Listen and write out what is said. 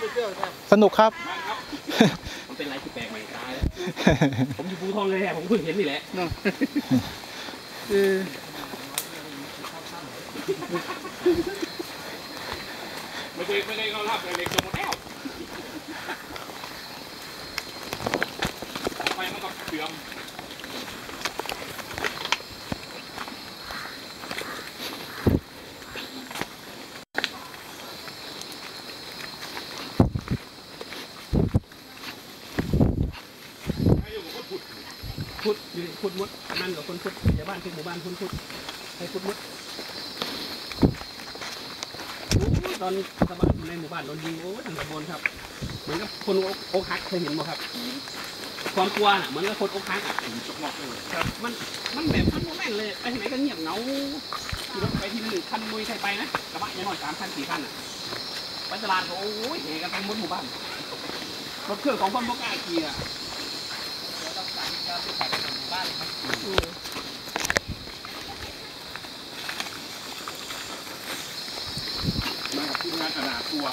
ไปเที่ยวนะสนุกครับมาครับ มันเป็นอะไรที่แปลกใหม่ตายแล้วผมอยู่ภูทองเลยอะผมเพิ่งเห็นนี่แหละเนาะเออไม่เคยไม่เคยเข้ารับเลยเด็กจมหมดแล้วไปมันก็เสื่อม พุดอยู่พุดมุดนั่นกับคนพุดชาวบ้านคือหมู่บ้านคนพุดใครพุดมุดตอนชาวบ้านในหมู่บ้านโดนยิงโอ้ยทั้งตำบลครับเหมือนกับคนอกหักเคยเห็นบ่ครับ ความกลัวน่ะเหมือนกับคนอกหักอะครับ มันมันแบบมันโมแม่นเลยไปที่ไหนก็เงียบเหงารถไปที่หนึ่งคันมุยใครไปนะกระบะยังหน่อยสามคันสี่คันอะไปตลาดโอ้ยเหกันทั้งหมดหมู่บ้านรถเครื่องของคนพวกกล้าขี่อะ ขนาดตัว